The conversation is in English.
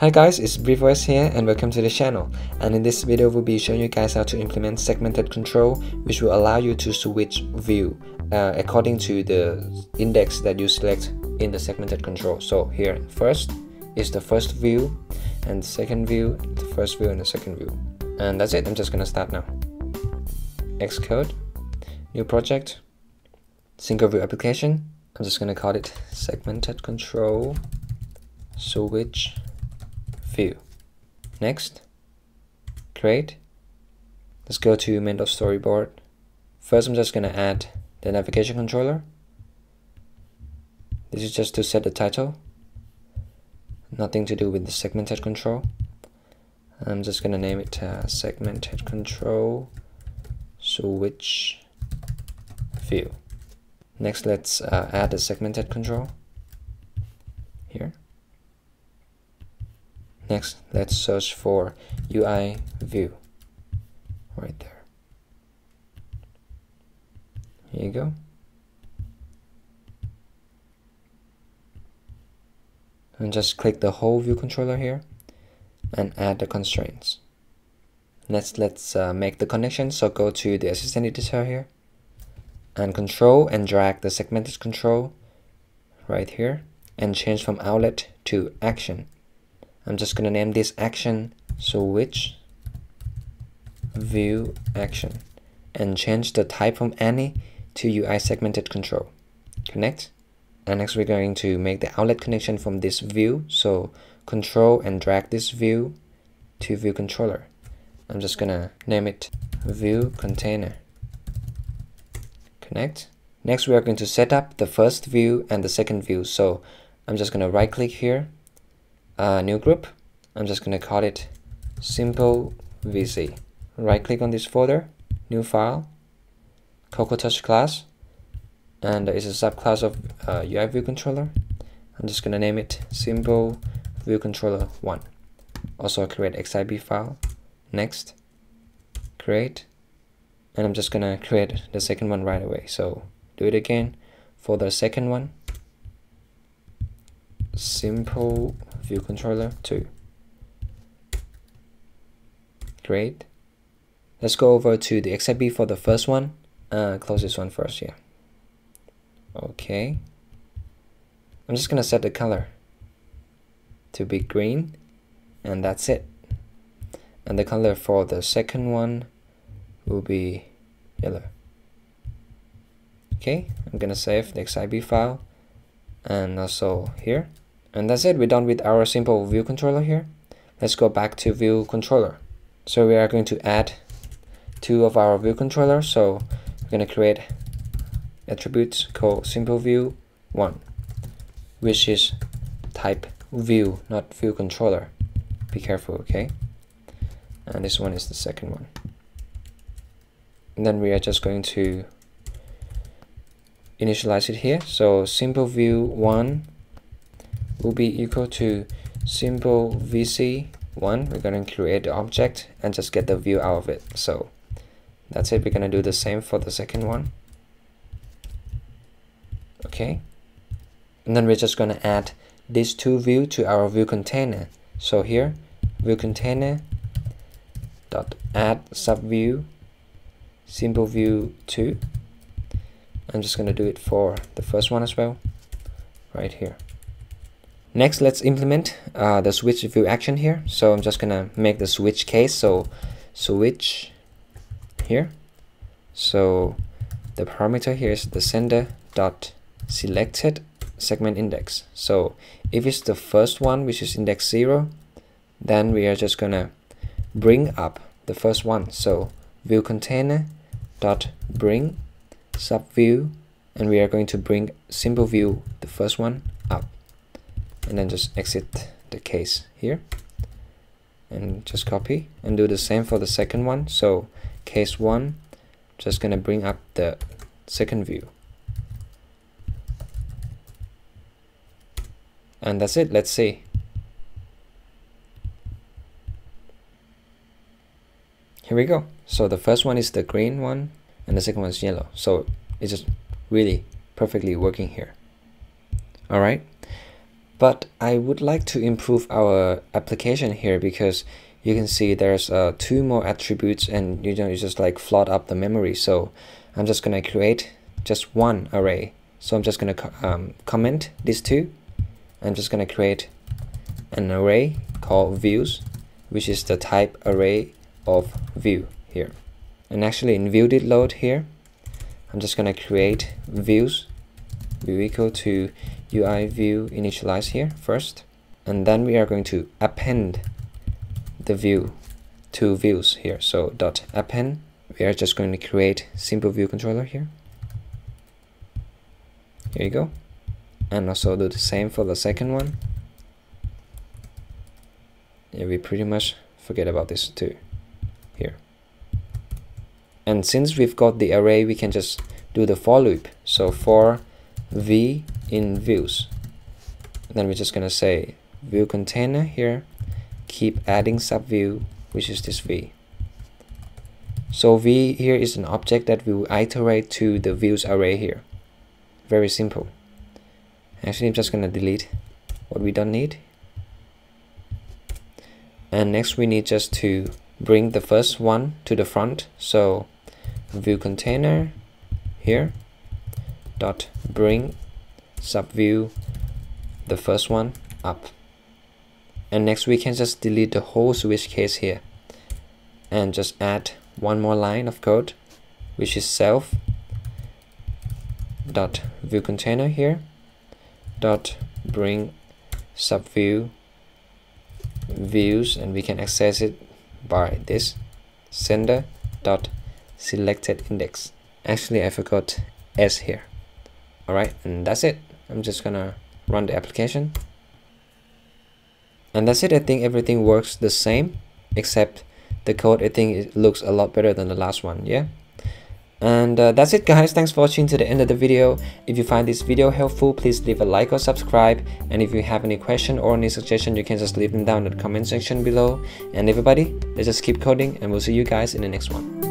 Hi guys, it's BriefOS here and welcome to the channel. And in this video, we'll be showing you guys how to implement segmented control, which will allow you to switch view uh, according to the index that you select in the segmented control. So here, first is the first view, and second view, the first view and the second view. And that's it, I'm just gonna start now. Xcode, new project, single view application. I'm just gonna call it segmented control switch view. Next, create. Let's go to Main Storyboard. First, I'm just gonna add the navigation controller. This is just to set the title. Nothing to do with the segmented control. I'm just gonna name it uh, segmented control switch view. Next, let's uh, add a segmented control here. Next, let's search for UI view right there. Here you go. And just click the whole view controller here and add the constraints. Next, let's uh, make the connection. So go to the assistant editor here and control and drag the segmented control right here and change from outlet to action. I'm just gonna name this action switch view action and change the type from any to UI segmented control. Connect. And next we're going to make the outlet connection from this view. So control and drag this view to view controller. I'm just gonna name it view container. Connect. Next we are going to set up the first view and the second view. So I'm just gonna right click here a new group. I'm just going to call it simple VC. Right click on this folder, new file, Cocoa Touch class, and it's a subclass of uh, UI view controller. I'm just going to name it simple view controller 1. Also create XIB file. Next, create, and I'm just going to create the second one right away. So do it again for the second one. Simple view controller 2. Great. Let's go over to the XIB for the first one. Uh, close this one first, yeah. Okay. I'm just gonna set the color to be green and that's it. And the color for the second one will be yellow. Okay, I'm gonna save the XIB file and also here and that's it, we're done with our simple view controller here. Let's go back to view controller. So we are going to add two of our view controllers. So we're going to create attributes called simple view 1, which is type view, not view controller. Be careful, okay? And this one is the second one. And then we are just going to initialize it here. So simple view 1 will be equal to simple vc1 we're going to create the object and just get the view out of it. So that's it. We're going to do the same for the second one. Okay. And then we're just going to add these two view to our view container. So here view container dot add subview simple view 2 I'm just going to do it for the first one as well. Right here Next, let's implement uh, the switch view action here. So I'm just gonna make the switch case. So switch here. So the parameter here is the sender dot selected segment index. So if it's the first one, which is index zero, then we are just gonna bring up the first one. So view container dot bring subview, and we are going to bring simple view, the first one, and then just exit the case here and just copy and do the same for the second one. So case one just gonna bring up the second view. And that's it. Let's see. Here we go. So the first one is the green one and the second one is yellow. So it's just really perfectly working here. All right but I would like to improve our application here because you can see there's uh, two more attributes and you know you just like flood up the memory. So I'm just gonna create just one array. So I'm just gonna co um, comment these two. I'm just gonna create an array called views which is the type array of view here. And actually in view did load here. I'm just gonna create views. View equal to UI view initialize here first and then we are going to append the view to views here. So dot append we are just going to create simple view controller here. Here you go. And also do the same for the second one. Yeah we pretty much forget about this too here. And since we've got the array we can just do the for loop. So for v in views. Then we're just gonna say view container here. Keep adding subview which is this v. So v here is an object that will iterate to the views array here. Very simple. Actually I'm just gonna delete what we don't need. And next we need just to bring the first one to the front. So view container here dot bring subview the first one up. And next we can just delete the whole switch case here and just add one more line of code which is self dot view container here dot bring subview views. And we can access it by this sender dot selected index. Actually I forgot s here alright and that's it. I'm just gonna run the application. And that's it. I think everything works the same except the code I think it looks a lot better than the last one yeah? And uh, that's it guys. Thanks for watching to the end of the video. If you find this video helpful please leave a like or subscribe. And if you have any question or any suggestion you can just leave them down in the comment section below. And everybody let's just keep coding and we'll see you guys in the next one